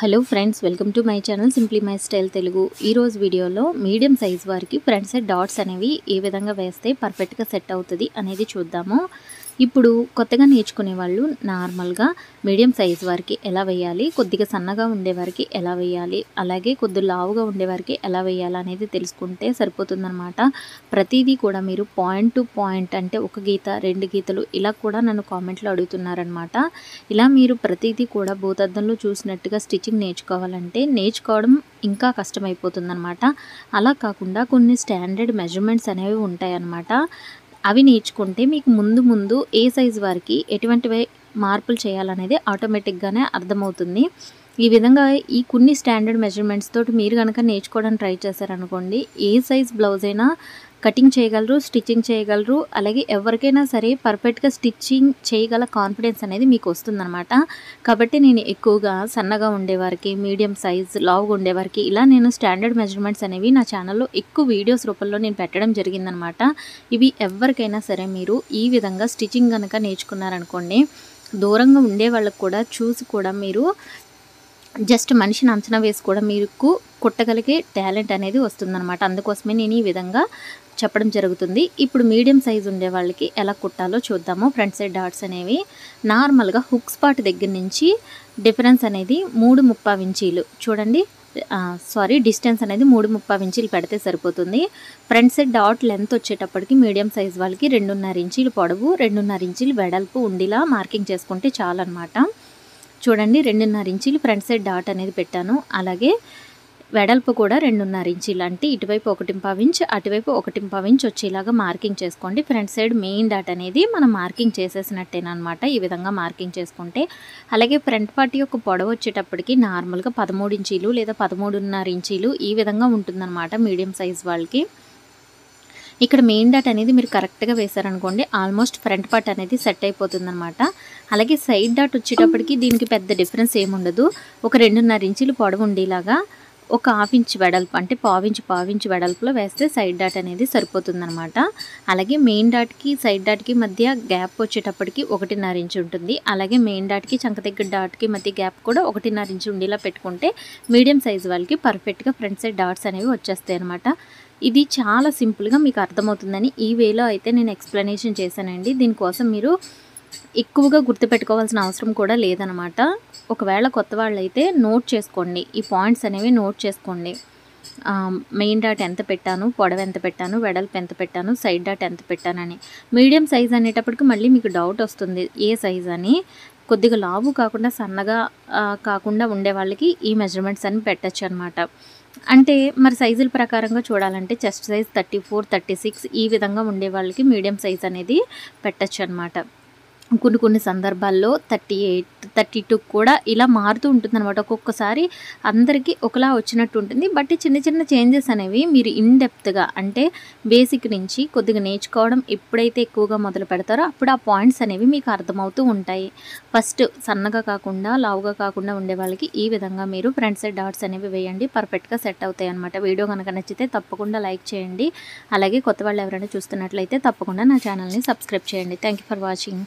Hello friends welcome to my channel simply my style Telugu. ఈరోజు వీడియోలో medium size వారికి front side dots అనేవి ఏ విధంగా వేస్తే పర్ఫెక్ట్గా సెట్ అవుతుంది అనేది చూద్దాము. ఇప్పుడు కొత్తగా నేర్చుకునే వాళ్ళు నార్మల్గా మీడియం సైజ్ వారికి ఎలా వేయాలి కొద్దిగా సన్నగా ఉండేవారికి ఎలా వేయాలి అలాగే కొద్ది లావుగా ఉండేవారికి ఎలా వేయాలి అనేది తెలుసుకుంటే సరిపోతుందన్నమాట. ప్రతిదీ కూడా మీరు పాయింట్ టు పాయింట్ అంటే ఒక గీత రెండు గీతలు ఇలా కూడా నన్ను కామెంట్లో అడుగుతున్నారనమాట ఇలా మీరు ప్రతిదీ కూడా భూతద్దంలో చూసినట్టుగా స్టిచ్చింగ్ నేర్చుకోవాలంటే నేర్చుకోవడం ఇంకా కష్టమైపోతుందన్నమాట. అలా కాకుండా కొన్ని స్టాండర్డ్ మెజర్మెంట్స్ అనేవి ఉంటాయన్నమాట. అవి నేర్చుకుంటే మీకు ముందు ముందు ఏ సైజు వారికి ఎటువంటి మార్పులు చేయాలనేది ఆటోమేటిక్గానే అర్థమవుతుంది. ఈ విధంగా ఈ కొన్ని స్టాండర్డ్ మెజర్మెంట్స్ తోటి మీరు కనుక నేర్చుకోవడానికి ట్రై చేశారనుకోండి ఏ సైజ్ బ్లౌజ్ అయినా కటింగ్ చేయగలరు స్టిచ్చింగ్ చేయగలరు అలాగే ఎవరికైనా సరే పర్ఫెక్ట్గా స్టిచ్చింగ్ చేయగల కాన్ఫిడెన్స్ అనేది మీకు వస్తుందన్నమాట. కాబట్టి నేను ఎక్కువగా సన్నగా ఉండేవారికి మీడియం సైజ్ లావుగా ఉండేవారికి ఇలా నేను స్టాండర్డ్ మెజర్మెంట్స్ అనేవి నా ఛానల్లో ఎక్కువ వీడియోస్ రూపంలో నేను పెట్టడం జరిగిందనమాట ఇవి ఎవరికైనా సరే మీరు ఈ విధంగా స్టిచ్చింగ్ కనుక నేర్చుకున్నారనుకోండి దూరంగా ఉండే వాళ్ళకు కూడా చూసి కూడా మీరు జస్ట్ మనిషిని అంచనా వేసి కూడా మీకు కుట్టగలిగే టాలెంట్ అనేది వస్తుందన్నమాట. అందుకోసమే నేను ఈ విధంగా చెప్పడం జరుగుతుంది. ఇప్పుడు మీడియం సైజ్ ఉండే వాళ్ళకి ఎలా కుట్టాలో చూద్దాము. ఫ్రంట్ సైడ్ డాట్స్ అనేవి నార్మల్గా హుక్ స్పాట్ దగ్గర నుంచి డిఫరెన్స్ అనేది మూడు ముప్పై ఇంచీలు. చూడండి. సారీ డిస్టెన్స్ అనేది మూడు ముప్పై ఇంచీలు పెడితే సరిపోతుంది. ఫ్రంట్ సైడ్ డాట్ లెంత్ వచ్చేటప్పటికి మీడియం సైజ్ వాళ్ళకి రెండున్నర ఇంచీలు పొడవు రెండున్నర ఇంచీలు వెడల్పు ఉండిలా మార్కింగ్ చేసుకుంటే చాలన్నమాట. చూడండి రెండున్నర ఇంచీలు ఫ్రంట్ సైడ్ డాట్ అనేది పెట్టాను. అలాగే వెడల్పు కూడా రెండున్నర ఇంచీలు. అంటే ఇటువైపు ఒకటి ఇంచ్ అటువైపు ఒకటి ఇంచ్ వచ్చేలాగా మార్కింగ్ చేసుకోండి. ఫ్రంట్ సైడ్ మెయిన్ డాట్ అనేది మనం మార్కింగ్ చేసేసినట్టేనమాట ఈ విధంగా మార్కింగ్ చేసుకుంటే. అలాగే ఫ్రంట్ పార్ట్ యొక్క పొడవు వచ్చేటప్పటికి నార్మల్గా పదమూడు ఇంచీలు లేదా పదమూడున్నర ఇంచీలు ఈ విధంగా ఉంటుందన్నమాట మీడియం సైజ్ వాళ్ళకి. ఇక్కడ మెయిన్ డాట్ అనేది మీరు కరెక్ట్గా వేశారనుకోండి ఆల్మోస్ట్ ఫ్రంట్ పార్ట్ అనేది సెట్ అయిపోతుంది అనమాట అలాగే సైడ్ డాట్ వచ్చేటప్పటికి దీనికి పెద్ద డిఫరెన్స్ ఏముండదు. ఒక రెండున్నర ఇంచులు పొడవు ఉండేలాగా ఒక హాఫ్ ఇంచ్ వెడల్పు అంటే పావించి పావించి వెడల్పులో వేస్తే సైడ్ డాట్ అనేది సరిపోతుందనమాట అలాగే మెయిన్ డాట్కి సైడ్ డాట్కి మధ్య గ్యాప్ వచ్చేటప్పటికి ఒకటిన్నర ఇంచు ఉంటుంది. అలాగే మెయిన్ డాట్కి చంక దగ్గర డాట్కి మధ్య గ్యాప్ కూడా ఒకటిన్నర ఇంచు ఉండేలా పెట్టుకుంటే మీడియం సైజ్ వాళ్ళకి పర్ఫెక్ట్గా ఫ్రంట్ సైడ్ డాట్స్ అనేవి వచ్చేస్తాయి అనమాట ఇది చాలా సింపుల్గా మీకు అర్థమవుతుందని ఈ వేలో అయితే నేను ఎక్స్ప్లెనేషన్ చేశానండి. దీనికోసం మీరు ఎక్కువగా గుర్తుపెట్టుకోవాల్సిన అవసరం కూడా లేదనమాట. ఒకవేళ కొత్త వాళ్ళైతే అయితే నోట్ చేసుకోండి. ఈ పాయింట్స్ అనేవి నోట్ చేసుకోండి. మెయిన్ డాట్ ఎంత పెట్టాను పొడవ ఎంత పెట్టాను వెడల్పు ఎంత పెట్టాను సైడ్ డాట్ ఎంత పెట్టానని. మీడియం సైజ్ అనేటప్పటికి మళ్ళీ మీకు డౌట్ వస్తుంది ఏ సైజ్ అని. కొద్దిగా లావు కాకుండా సన్నగా కాకుండా ఉండే వాళ్ళకి ఈ మెజర్మెంట్స్ అని పెట్టచ్చు అనమాట అంటే మరి సైజుల ప్రకారంగా చూడాలంటే chest size thirty four thirty six ఈ విధంగా ఉండే వాళ్ళకి మీడియం సైజ్ అనేది పెట్టచ్చు అనమాట కొన్ని కొన్ని సందర్భాల్లో థర్టీ ఎయిట్ థర్టీ టూ కూడా ఇలా మారుతూ ఉంటుంది అనమాట ఒక్కొక్కసారి అందరికీ ఒకలా వచ్చినట్టు ఉంటుంది. బట్ చిన్న చిన్న చేంజెస్ అనేవి మీరు ఇన్డెప్త్గా అంటే బేసిక్ నుంచి కొద్దిగా నేర్చుకోవడం ఎప్పుడైతే ఎక్కువగా మొదలు పెడతారో అప్పుడు ఆ పాయింట్స్ అనేవి మీకు అర్థమవుతూ ఉంటాయి. ఫస్ట్ సన్నగా కాకుండా లావుగా కాకుండా ఉండే వాళ్ళకి ఈ విధంగా మీరు ఫ్రంట్ సైడ్ డాట్స్ అనేవి వేయండి. పర్ఫెక్ట్గా సెట్ అవుతాయి అనమాట వీడియో కనుక నచ్చితే తప్పకుండా లైక్ చేయండి. అలాగే కొత్త వాళ్ళు ఎవరైనా చూస్తున్నట్లయితే తప్పకుండా నా ఛానల్ని సబ్స్క్రైబ్ చేయండి. Thank for watching.